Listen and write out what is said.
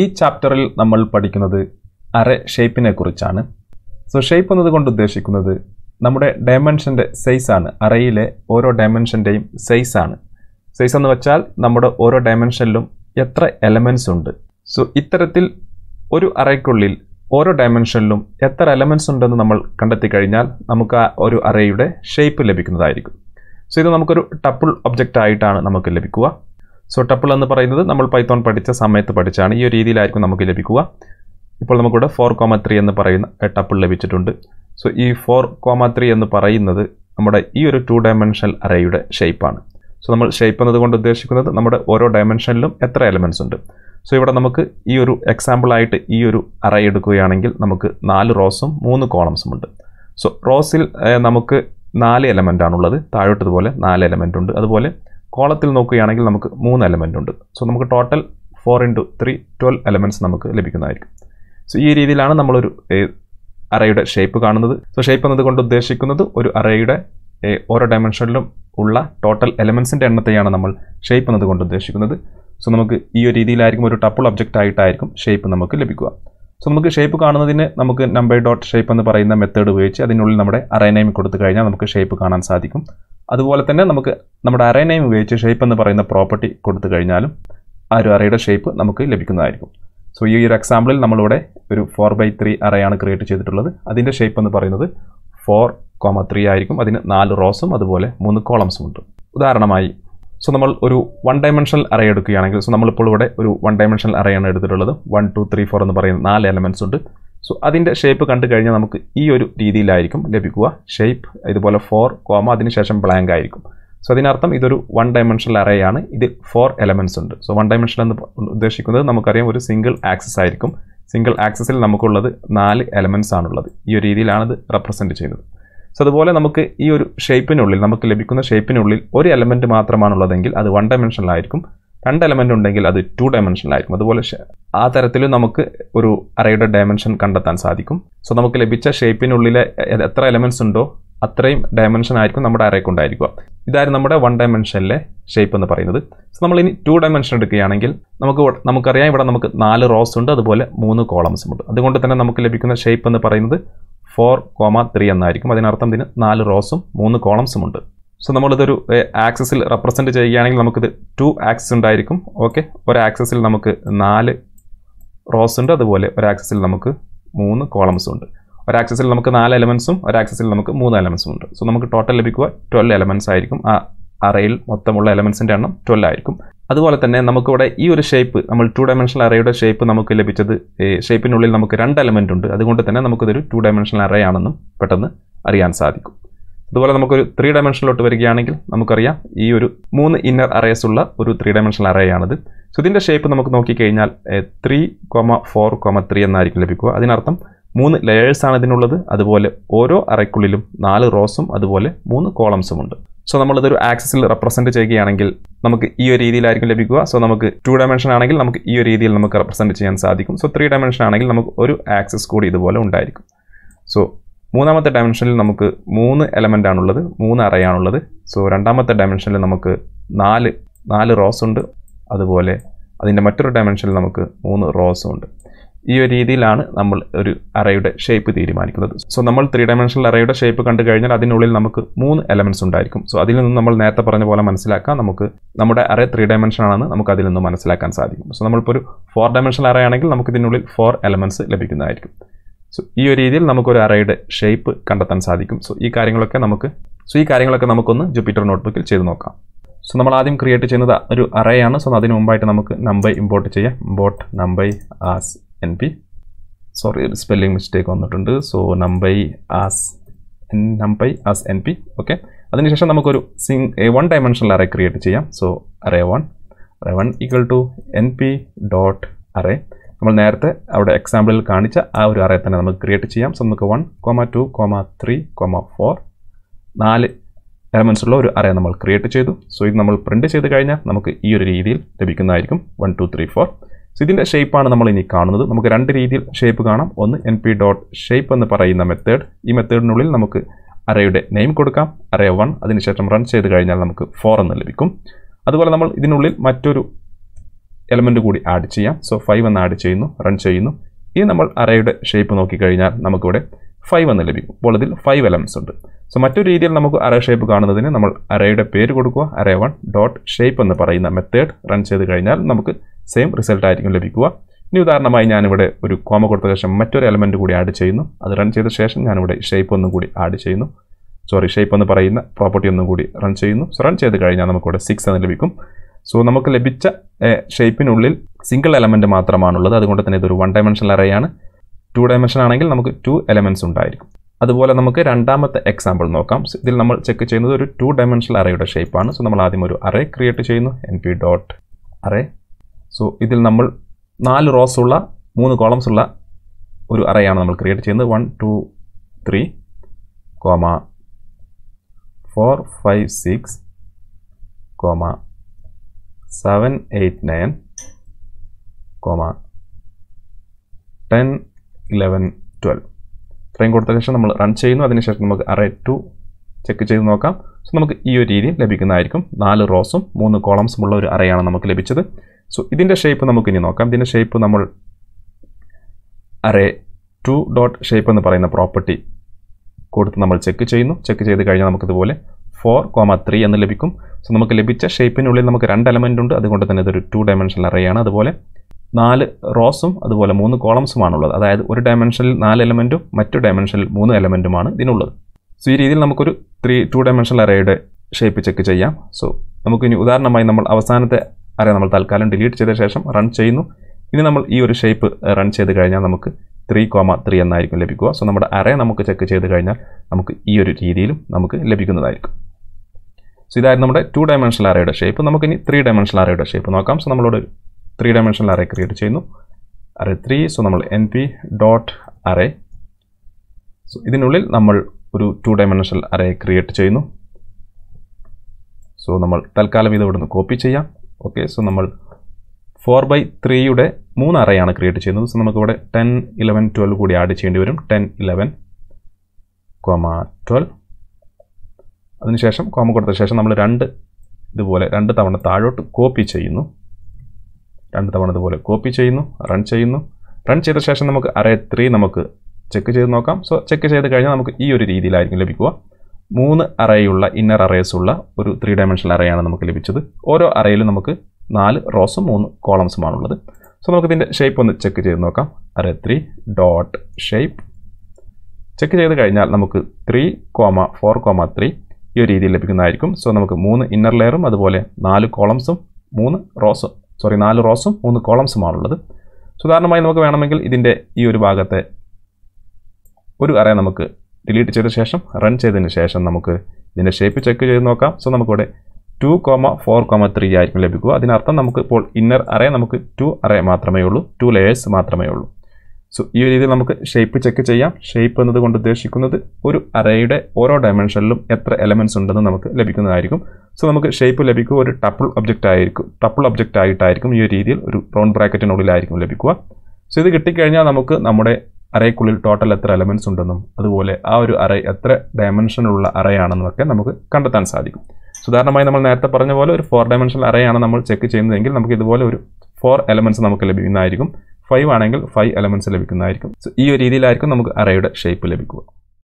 ഈ ചാപ്റ്ററിൽ നമ്മൾ പഠിക്കുന്നത് അറേ ഷേപ്പിനെ കുറിച്ചാണ്. സോ ഷേപ്പ് എന്നതുകൊണ്ട് ഉദ്ദേശിക്കുന്നത് നമ്മുടെ ഡയമെൻഷന്റെ സൈസാണ് അറയിലെ ഓരോ ഡയമെൻഷന്റെയും സൈസാണ് സൈസ് എന്ന് വെച്ചാൽ നമ്മുടെ ഓരോ ഡയമെൻഷനിലും എത്ര എലമെന്റ്സ് ഉണ്ട്. സോ ഇത്തരത്തിൽ ഒരു അറയ്ക്കുള്ളിൽ ഓരോ ഡയമെൻഷനിലും എത്ര എലമെന്റ്സ് ഉണ്ടെന്ന് നമ്മൾ കണ്ടെത്തി കഴിഞ്ഞാൽ നമുക്ക് ആ ഒരു അറയുടെ ഷേപ്പ് ലഭിക്കുന്നതായിരിക്കും. സോ ഇത് നമുക്കൊരു ടപ്പിൾ ഒബ്ജക്റ്റ് ആയിട്ടാണ് നമുക്ക് ലഭിക്കുക. സോ ടപ്പിൾ എന്ന് പറയുന്നത് നമ്മൾ പൈത്തോൺ പഠിച്ച സമയത്ത് പഠിച്ചാണ്. ഈ ഒരു രീതിയിലായിരിക്കും നമുക്ക് ലഭിക്കുക. ഇപ്പോൾ നമുക്കിവിടെ ഫോർ കോമ ത്രീ എന്ന് പറയുന്ന ടപ്പിൾ ലഭിച്ചിട്ടുണ്ട്. സോ ഈ ഫോർ കോമ ത്രീ എന്ന് പറയുന്നത് നമ്മുടെ ഈ ഒരു ടു ഡയമെൻഷണൽ അറേയുടെ ഷേപ്പാണ് സോ നമ്മൾ ഷേപ്പ് എന്നതുകൊണ്ട് ഉദ്ദേശിക്കുന്നത് നമ്മുടെ ഓരോ ഡയമെൻഷനിലും എത്ര എലമെന്റ്സ് ഉണ്ട്. സോ ഇവിടെ നമുക്ക് ഈ ഒരു എക്സാമ്പിളായിട്ട് ഈ ഒരു അറേ എടുക്കുകയാണെങ്കിൽ നമുക്ക് നാല് റോസും മൂന്ന് കോളംസും ഉണ്ട്. സോ റോസിൽ നമുക്ക് നാല് എലമെന്റ് ആണുള്ളത്. താഴോട്ടതുപോലെ നാല് എലമെന്റ് ഉണ്ട്. അതുപോലെ കോളത്തിൽ നോക്കുകയാണെങ്കിൽ നമുക്ക് മൂന്ന് എലമെന്റ് ഉണ്ട്. സോ നമുക്ക് total four into three twelve elements നമുക്ക് ലഭിക്കുന്നതായിരിക്കും. സോ ഈ രീതിയിലാണ് നമ്മളൊരു അറയുടെ ഷേപ്പ് കാണുന്നത്. സോ ഷേപ്പ് എന്നതുകൊണ്ട് ഉദ്ദേശിക്കുന്നത് ഒരു അറയുടെ ഓരോ ഡയമെൻഷനിലും ഉള്ള ടോട്ടൽ എലമെൻസിന്റെ എണ്ണത്തെയാണ് നമ്മൾ ഷേപ്പ് എന്നതുകൊണ്ട് ഉദ്ദേശിക്കുന്നത്. സോ നമുക്ക് ഈ ഒരു രീതിയിലായിരിക്കും ഒരു ടപ്പിൾ ഒബ്ജക്റ്റ് ആയിട്ടായിരിക്കും ഷേപ്പ് നമുക്ക് ലഭിക്കുക. സോ നമുക്ക് ഷേപ്പ് കാണുന്നതിന് നമുക്ക് നമ്പർ ഡോട്ട് ഷേപ്പ് എന്ന് പറയുന്ന മെത്തേഡ് ഉപയോഗിച്ച് അതിനുള്ളിൽ നമ്മുടെ അറേ നെയിം കൊടുത്തു കഴിഞ്ഞാൽ നമുക്ക് ഷേപ്പ് കാണാൻ സാധിക്കും. അതുപോലെ തന്നെ നമുക്ക് നമ്മുടെ അറേ നെയിം ഉപയോഗിച്ച് ഷേപ്പ് എന്ന് പറയുന്ന പ്രോപ്പർട്ടി കൊടുത്തു കഴിഞ്ഞാലും ആ ഒരു അറേയുടെ ഷേപ്പ് നമുക്ക് ലഭിക്കുന്നതായിരിക്കും. സോ ഈ ഒരു എക്സാമ്പിളിൽ നമ്മളിവിടെ ഒരു ഫോർ ബൈ ത്രീ അറയാണ് ക്രിയേറ്റ് ചെയ്തിട്ടുള്ളത്. അതിന്റെ ഷേപ്പ് എന്ന് പറയുന്നത് ഫോർ കോമ ത്രീ ആയിരിക്കും. അതിന് നാല് റോസും അതുപോലെ മൂന്ന് കോളംസും ഉണ്ട്. ഉദാഹരണമായി സോ നമ്മൾ ഒരു വൺ ഡയമെൻഷണൽ അറേ എടുക്കുകയാണെങ്കിൽ സോ നമ്മളിപ്പോൾ ഇവിടെ ഒരു വൺ ഡയമെൻഷണൽ അറയാണ് എടുത്തിട്ടുള്ളത്. വൺ ടു ത്രീ ഫോർ എന്ന് പറയുന്ന നാല് എലമെന്റ്സ് ഉണ്ട്. സോ അതിന്റെ ഷേപ്പ് കണ്ടു കഴിഞ്ഞാൽ നമുക്ക് ഈ ഒരു രീതിയിലായിരിക്കും ലഭിക്കുക. ഷേപ്പ് ഇതുപോലെ ഫോർ കോമ അതിനുശേഷം ബ്ലാങ്ക് ആയിരിക്കും. സോ അതിനർത്ഥം ഇതൊരു വൺ ഡയമെൻഷണൽ അറേയാണ് ഇത് ഫോർ എലമെന്റ്സ് ഉണ്ട്. സോ വൺ ഡയമെൻഷൻ എന്ന് ഉദ്ദേശിക്കുന്നത് നമുക്കറിയാം ഒരു സിംഗിൾ ആക്സസ് ആയിരിക്കും. സിംഗിൾ ആക്സസിൽ നമുക്കുള്ളത് നാല് എലമെന്റ്സ് ആണുള്ളത്. ഈ ഒരു രീതിയിലാണ് ഇത് റെപ്രസെന്റ് ചെയ്യുന്നത്. സോ അതുപോലെ നമുക്ക് ഈ ഒരു ഷേപ്പിനുള്ളിൽ നമുക്ക് ലഭിക്കുന്ന ഷേപ്പിനുള്ളിൽ ഒരു എലമെന്റ് മാത്രമാണുള്ളതെങ്കിൽ അത് വൺ ഡയമെൻഷനിലായിരിക്കും രണ്ട് എലമെന്റ് ഉണ്ടെങ്കിൽ അത് ടു ഡയമെൻഷനിലായിരിക്കും അതുപോലെ ആ തരത്തിലും നമുക്ക് ഒരു അറയുടെ ഡയമെൻഷൻ കണ്ടെത്താൻ സാധിക്കും. സോ നമുക്ക് ലഭിച്ച ഷേപ്പിനുള്ളിലെ എത്ര എലമെന്റ്സ് ഉണ്ടോ അത്രയും ഡയമെൻഷൻ ആയിരിക്കും നമ്മുടെ അറേക്ക് ഉണ്ടായിരിക്കുക ഇതായിരുന്നു നമ്മുടെ വൺ ഡയമെൻഷനിലെ ഷേപ്പ് എന്ന് പറയുന്നത്. സോ നമ്മൾ ഇനി ടു ഡയമെൻഷൻ എടുക്കുകയാണെങ്കിൽ നമുക്ക് നമുക്കറിയാം ഇവിടെ നമുക്ക് നാല് റോസ് ഉണ്ട് അതുപോലെ മൂന്ന് കോളംസും ഉണ്ട്. അതുകൊണ്ട് തന്നെ നമുക്ക് ലഭിക്കുന്ന ഷേപ്പ് എന്ന് പറയുന്നത് ഫോർ കോമ ത്രീ എന്നായിരിക്കും. അതിനർത്ഥം ഇതിന് നാല് റോസും മൂന്ന് കോളംസും ഉണ്ട്. സോ നമ്മളിതൊരു ആക്സസിൽ റെപ്രസെന്റ് ചെയ്യുകയാണെങ്കിൽ നമുക്കിത് ടു ആക്സസ് ഉണ്ടായിരിക്കും. ഓക്കെ ഒരു ആക്സസിൽ നമുക്ക് നാല് റോസ് ഉണ്ട്. അതുപോലെ ഒരു ആക്സസിൽ നമുക്ക് മൂന്ന് കോളംസും ഉണ്ട്. ഒരു ആക്സസിൽ നമുക്ക് നാല് എലമെൻസും ഒരു ആക്സസിൽ നമുക്ക് മൂന്ന് എലമെൻസും ഉണ്ട്. സോ നമുക്ക് ടോട്ടൽ ലഭിക്കുക ട്വൽവ് എലമെൻസ് ആയിരിക്കും. ആ അറയിൽ മൊത്തമുള്ള എലമെൻസിന്റെ എണ്ണം ട്വൽവ് ആയിരിക്കും. അതുപോലെ തന്നെ നമുക്കിവിടെ ഈ ഒരു ഷേപ്പ് നമ്മൾ ടു ഡയമെൻഷണൽ അറയുടെ ഷേപ്പ് നമുക്ക് ലഭിച്ചത് ഷേപ്പിനുള്ളിൽ നമുക്ക് രണ്ട് എലമെന്റ് ഉണ്ട്. അതുകൊണ്ട് തന്നെ നമുക്കിതൊരു ടു ഡയമെൻഷണൽ അറേ ആണെന്നും പെട്ടെന്ന് അറിയാൻ സാധിക്കും. അതുപോലെ നമുക്കൊരു ത്രീ ഡയമെൻഷനിലോട്ട് വരികയാണെങ്കിൽ നമുക്കറിയാം ഈ ഒരു മൂന്ന് ഇന്നർ അറേസ് ഉള്ള ഒരു ത്രീ ഡയമെൻഷണൽ അറേ ആണത്. സോ ഇതിന്റെ ഷേപ്പ് നമുക്ക് നോക്കിക്കഴിഞ്ഞാൽ three comma four comma three എന്നായിരിക്കും ലഭിക്കുക. അതിനർത്ഥം മൂന്ന് ലെയേഴ്സ് ആണ് ഇതിനുള്ളത്. അതുപോലെ ഓരോ അറയ്ക്കുള്ളിലും നാല് റോസും അതുപോലെ മൂന്ന് കോളംസും ഉണ്ട്. സോ നമ്മളിതൊരു ആക്സസിൽ റെപ്രസെന്റ് ചെയ്യുകയാണെങ്കിൽ നമുക്ക് ഈ ഒരു രീതിയിലായിരിക്കും ലഭിക്കുക. സോ നമുക്ക് ടു ഡയമെൻഷൻ ആണെങ്കിൽ നമുക്ക് ഈ ഒരു രീതിയിൽ നമുക്ക് റെപ്രസെന്റ് ചെയ്യാൻ സാധിക്കും. സോ ത്രീ ഡയമെൻഷൻ ആണെങ്കിൽ നമുക്ക് ഒരു ആക്സസ് കൂടി ഇതുപോലെ ഉണ്ടായിരിക്കും. സോ മൂന്നാമത്തെ ഡയമെൻഷനിൽ നമുക്ക് മൂന്ന് എലമെന്റ് ആണുള്ളത് മൂന്ന് അറയാണുള്ളത്. സോ രണ്ടാമത്തെ ഡയമെൻഷനിൽ നമുക്ക് നാല് നാല് റോസ് ഉണ്ട്. അതുപോലെ അതിന്റെ മറ്റൊരു ഡയമെൻഷനിൽ നമുക്ക് മൂന്ന് റോസും ഉണ്ട്. ഈ ഒരു രീതിയിലാണ് നമ്മൾ ഒരു അറയുടെ ഷേപ്പ് തീരുമാനിക്കുന്നത്. സോ നമ്മൾ ത്രീ ഡയമെൻഷണൽ അറയുടെ ഷേപ്പ് കണ്ടു കഴിഞ്ഞാൽ അതിനുള്ളിൽ നമുക്ക് മൂന്ന് എലമെന്റ്സ് ഉണ്ടായിരിക്കും. സോ അതിൽ നിന്നും നമ്മൾ നേരത്തെ പറഞ്ഞ പോലെ മനസ്സിലാക്കാം. നമുക്ക് നമ്മുടെ അറേ ത്രീ ഡയമെൻഷൻ ആണെന്ന് നമുക്ക് അതിൽ നിന്ന് മനസ്സിലാക്കാൻ സാധിക്കും. സോ നമ്മളിപ്പോൾ ഒരു ഫോർ ഡയമെൻഷണൽ അറയാണെങ്കിൽ നമുക്ക് ഇതിനുള്ളിൽ ഫോർ എലമെന്റ്സ് ലഭിക്കുന്നതായിരിക്കും. സോ ഈ ഒരു രീതിയിൽ നമുക്കൊരു അറയുടെ ഷേപ്പ് കണ്ടെത്താൻ സാധിക്കും. സോ ഈ കാര്യങ്ങളൊക്കെ നമുക്ക് സോ ഈ കാര്യങ്ങളൊക്കെ നമുക്കൊന്ന് ജുപ്പിറ്റർ നോട്ട്ബുക്കിൽ ചെയ്ത് നോക്കാം. സോ നമ്മൾ ആദ്യം ക്രിയേറ്റ് ചെയ്യുന്നത് ഒരു അറയാണ് സോ അതിന് മുമ്പായിട്ട് നമുക്ക് നമ്പർ ഇമ്പോർട്ട് ചെയ്യാം. Import number as N P sorry ഒരു സ്പെല്ലിംഗ് മിസ്റ്റേക്ക് വന്നിട്ടുണ്ട്. So number as number as N P okay അതിനുശേഷം നമുക്കൊരു Singh one dimensional array create ചെയ്യാം. So array one array one equal to N P dot array നമ്മൾ നേരത്തെ അവിടെ എക്സാമ്പിളിൽ കാണിച്ച ആ ഒരു അറേ തന്നെ നമുക്ക് ക്രിയേറ്റ് ചെയ്യാം. സോ നമുക്ക് one comma two comma three comma four നാല് എലമെൻസ് ഉള്ള ഒരു അറേ നമ്മൾ ക്രിയേറ്റ് ചെയ്തു. സോ ഇത് നമ്മൾ പ്രിന്റ് ചെയ്ത് കഴിഞ്ഞാൽ നമുക്ക് ഈ ഒരു രീതിയിൽ ലഭിക്കുന്നതായിരിക്കും one two three four so ഇതിന്റെ ഷേപ്പാണ് നമ്മൾ ഇനി കാണുന്നത്. നമുക്ക് രണ്ട് രീതിയിൽ ഷേപ്പ് കാണാം. ഒന്ന് എൻ പി ഡോട്ട് ഷേപ്പ് എന്ന് പറയുന്ന മെത്തേഡ് ഈ മെത്തേഡിനുള്ളിൽ നമുക്ക് അറേയുടെ നെയിം കൊടുക്കാം. അറേ വൺ അതിനുശേഷം റൺ ചെയ്ത് കഴിഞ്ഞാൽ നമുക്ക് ഫോർ എന്ന് ലഭിക്കും. അതുപോലെ നമ്മൾ ഇതിനുള്ളിൽ മറ്റൊരു എലമെന്റ് കൂടി ആഡ് ചെയ്യാം. സോ ഫൈവ് എന്ന് ആഡ് ചെയ്യുന്നു റൺ ചെയ്യുന്നു. ഇനി നമ്മൾ അറയുടെ ഷേപ്പ് നോക്കിക്കഴിഞ്ഞാൽ നമുക്കിവിടെ ഫൈവ് എന്ന് ലഭിക്കും. അപ്പോൾ ഇതിൽ ഫൈവ് എലമെൻസ് ഉണ്ട്. സോ മറ്റൊരു രീതിയിൽ നമുക്ക് അറേ ഷേപ്പ് കാണുന്നതിന് നമ്മൾ അറേയുടെ പേര് കൊടുക്കുക. അറേ വൺ ഡോട്ട് ഷേപ്പ് എന്ന് പറയുന്ന മെത്തേഡ് റൺ ചെയ്ത് കഴിഞ്ഞാൽ നമുക്ക് സെയിം റിസൾട്ട് ആയിരിക്കും ലഭിക്കുക. ഇനി ഉദാഹരണമായി ഞാനിവിടെ ഒരു കോമ കൊടുത്ത ശേഷം മറ്റൊരു എലമെന്റ് കൂടി ആഡ് ചെയ്യുന്നു. അത് റൺ ചെയ്ത ശേഷം ഞാനിവിടെ ഷേപ്പ് ഒന്നും കൂടി ആഡ് ചെയ്യുന്നു. സോറി ഷേപ്പ് എന്ന് പറയുന്ന പ്രോപ്പർട്ടി ഒന്നും കൂടി റൺ ചെയ്യുന്നു. സോ റൺ ചെയ്ത് കഴിഞ്ഞാൽ നമുക്കിവിടെ സിക്സ് എന്ന് ലഭിക്കും. സോ നമുക്ക് ലഭിച്ച ഷേപ്പിനുള്ളിൽ സിംഗിൾ എലമെന്റ് മാത്രമാണുള്ളത്. അതുകൊണ്ട് തന്നെ ഇതൊരു വൺ ഡയമെൻഷനൽ അറേ ആണ്. ടു ഡയമെൻഷൻ ആണെങ്കിൽ നമുക്ക് ടു എലമെന്റ്സ് ഉണ്ടായിരിക്കും. അതുപോലെ നമുക്ക് രണ്ടാമത്തെ എക്സാമ്പിൾ നോക്കാം. ഇതിൽ നമ്മൾ ചെക്ക് ചെയ്യുന്നത് ഒരു ടു ഡയമെൻഷണൽ അറേയുടെ ഷേപ്പാണ് സോ നമ്മൾ ആദ്യം ഒരു അറേ ക്രിയേറ്റ് ചെയ്യുന്നു. N P dot array so ഇതിൽ നമ്മൾ നാല് റോസ് ഉള്ള മൂന്ന് കോളംസ് ഉള്ള ഒരു അറേയാണ് നമ്മൾ ക്രിയേറ്റ് ചെയ്യുന്നത്. One two three comma four five six comma seven eight nine comma ten eleven twelve ഇത്രയും കൊടുത്ത ശേഷം നമ്മൾ റൺ ചെയ്യുന്നു. അതിനുശേഷം നമുക്ക് അറേ ടു ചെക്ക് ചെയ്ത് നോക്കാം. സോ നമുക്ക് ഈ ഒരു രീതിയിൽ ലഭിക്കുന്നതായിരിക്കും. നാല് റോസും മൂന്ന് കോളംസും ഉള്ള ഒരു അറയാണ് നമുക്ക് ലഭിച്ചത്. സോ ഇതിന്റെ ഷേപ്പ് നമുക്ക് ഇനി നോക്കാം. ഇതിന്റെ ഷേപ്പ് നമ്മൾ അറേ ടു ഡോട്ട് ഷേപ്പ് എന്ന് പറയുന്ന പ്രോപ്പർട്ടി കൊടുത്ത് നമ്മൾ ചെക്ക് ചെയ്യുന്നു. ചെക്ക് ചെയ്ത് കഴിഞ്ഞാൽ നമുക്കിതുപോലെ ഫോർ കോമ ത്രീ എന്ന് ലഭിക്കും. സോ നമുക്ക് ലഭിച്ച ഷേപ്പിനുള്ളിൽ നമുക്ക് രണ്ട് എലമെന്റ് ഉണ്ട്. അതുകൊണ്ട് തന്നെ ഇതൊരു ടു ഡയമെൻഷണൽ അറേയാണ് അതുപോലെ നാല് റോസും അതുപോലെ മൂന്ന് കോളംസുമാണുള്ളത് അതായത് ഒരു ഡയമെൻഷനിൽ നാല് എലമെന്റും മറ്റു ഡയമെൻഷനിൽ മൂന്ന് എലമെന്റുമാണ് ഇതിനുള്ളത്. സോ ഈ രീതിയിൽ നമുക്കൊരു ത്രീ ടു ഡയമെൻഷണൽ അറേയുടെ ഷേപ്പ് ചെക്ക് ചെയ്യാം. സോ നമുക്കിനി ഉദാഹരണമായി നമ്മൾ അവസാനത്തെ അറേ നമ്മൾ തൽക്കാലം ഡിലീറ്റ് ചെയ്ത ശേഷം റൺ ചെയ്യുന്നു. ഇനി നമ്മൾ ഈ ഒരു ഷേപ്പ് റൺ ചെയ്ത് കഴിഞ്ഞാൽ നമുക്ക് ത്രീ കോമ ത്രീ എന്നായിരിക്കും ലഭിക്കുക. സോ നമ്മുടെ അറേ നമുക്ക് ചെക്ക് ചെയ്ത് കഴിഞ്ഞാൽ നമുക്ക് ഈ ഒരു രീതിയിലും നമുക്ക് ലഭിക്കുന്നതായിരിക്കും. സോ ഇതായിരുന്നു നമ്മുടെ ടു ഡയമെൻഷണൽ ആരയുടെ ഷേപ്പ് നമുക്കിനി ത്രീ ഡയമെൻഷണൽ ആരയുടെ ഷേപ്പ് നോക്കാം. സോ നമ്മളോട് ത്രീ ഡയമെൻഷണൽ അറേ ക്രിയേറ്റ് ചെയ്യുന്നു. അറേ ത്രീ സോ നമ്മൾ N P dot array so ഇതിനുള്ളിൽ നമ്മൾ ഒരു ടു ഡയമെൻഷണൽ അറേ ക്രിയേറ്റ് ചെയ്യുന്നു. സോ നമ്മൾ തൽക്കാലം ഇത് ഇവിടുന്ന് കോപ്പി ചെയ്യാം. ഓക്കെ സോ നമ്മൾ ഫോർ ബൈ ത്രീയുടെ മൂന്ന് അറയാണ് ക്രിയേറ്റ് ചെയ്യുന്നത്. സോ നമുക്കിവിടെ ടെൻ ഇലവൻ ട്വൽവ് കൂടി ആഡ് ചെയ്യേണ്ടി വരും. ടെൻ ഇലവൻ കൊമ ട്വൽവ് അതിനുശേഷം കോമ കൊടുത്ത ശേഷം നമ്മൾ രണ്ട് ഇതുപോലെ രണ്ട് തവണ താഴോട്ട് കോപ്പി ചെയ്യുന്നു. രണ്ട് തവണ ഇതുപോലെ കോപ്പി ചെയ്യുന്നു റൺ ചെയ്യുന്നു. റൺ ചെയ്ത ശേഷം നമുക്ക് അറേ ത്രീ നമുക്ക് ചെക്ക് ചെയ്ത് നോക്കാം. സോ ചെക്ക് ചെയ്ത് കഴിഞ്ഞാൽ നമുക്ക് ഈ ഒരു രീതിയിലായിരിക്കും ലഭിക്കുക. മൂന്ന് അറേയുള്ള ഇന്നർ അറേസ് ഉള്ള ഒരു ത്രീ ഡയമെൻഷണൽ അറേയാണ് നമുക്ക് ലഭിച്ചത്. ഓരോ അറേയിലും നമുക്ക് നാല് റോസും മൂന്ന് കോളംസുമാണുള്ളത് സോ നമുക്കിതിന്റെ ഷേപ്പ് ഒന്ന് ചെക്ക് ചെയ്ത് നോക്കാം. Array three dot shape check ചെയ്ത് കഴിഞ്ഞാൽ നമുക്ക് three comma four comma three ഈ ഒരു രീതിയിൽ ലഭിക്കുന്നതായിരിക്കും. സോ നമുക്ക് മൂന്ന് ഇന്നർ ലെയറും അതുപോലെ നാല് കോളംസും മൂന്ന് റോസും സോറി നാല് റോസും മൂന്ന് കോളംസുമാണുള്ളത് സോ ഉദാഹരണമായി നമുക്ക് വേണമെങ്കിൽ ഇതിന്റെ ഈ ഒരു ഭാഗത്തെ ഒരു അറേ നമുക്ക് ഡിലീറ്റ് ചെയ്ത ശേഷം റൺ ചെയ്തതിന് ശേഷം നമുക്ക് ഇതിന്റെ ഷേപ്പ് ചെക്ക് ചെയ്ത് നോക്കാം. സോ നമുക്കിവിടെ two comma four comma three ആയിരിക്കും ലഭിക്കുക. അതിനർത്ഥം നമുക്ക് ഇപ്പോൾ ഇന്നർ അറേ നമുക്ക് ടു അറേ മാത്രമേ ഉള്ളൂ ടു ലെയേഴ്സ് മാത്രമേ ഉള്ളൂ. സോ ഈ രീതിയിൽ നമുക്ക് ഷേപ്പ് ചെക്ക് ചെയ്യാം. ഷേപ്പ് എന്നതുകൊണ്ട് ഉദ്ദേശിക്കുന്നത് ഒരു അറേയുടെ ഓരോ ഡയമെൻഷനിലും എത്ര എലമെന്റ്സ് ഉണ്ടെന്ന് നമുക്ക് ലഭിക്കുന്നതായിരിക്കും. സോ നമുക്ക് ഷേപ്പ് ലഭിക്കുക ഒരു ടപ്പിൾ ഒബ്ജക്റ്റ് ആയിരിക്കും. ടപ്പിൾ ഒബ്ജക്റ്റ് ആയിട്ടായിരിക്കും ഈ രീതിയിൽ ഒരു റൗണ്ട് ബ്രാക്കറ്റിനുള്ളിലായിരിക്കും ലഭിക്കുക. സോ ഇത് കിട്ടിക്കഴിഞ്ഞാൽ നമുക്ക് നമ്മുടെ അറേക്കുള്ളിൽ ടോട്ടൽ എത്ര എലമെന്റ്സ് ഉണ്ടെന്നും അതുപോലെ ആ ഒരു അറേ എത്ര ഡയമെൻഷനുള്ള അറേ ഒക്കെ നമുക്ക് കണ്ടെത്താൻ സാധിക്കും. ഉദാഹരണമായി നമ്മൾ നേരത്തെ പറഞ്ഞ പോലെ ഒരു ഫോർ ഡയമെൻഷണൽ അറേയാണ് നമ്മൾ ചെക്ക് ചെയ്യുന്നതെങ്കിൽ നമുക്ക് ഇതുപോലെ ഒരു ഫോർ എലമെന്റ്സ് നമുക്ക് ലഭിക്കുന്നതായിരിക്കും. ഫൈവ് ആണെങ്കിൽ ഫൈവ് എലമെന്റ്സ് ലഭിക്കുന്നതായിരിക്കും. സോ ഈ ഒരു രീതിയിലായിരിക്കും നമുക്ക് അറേയുടെ ഷേപ്പ് ലഭിക്കുക.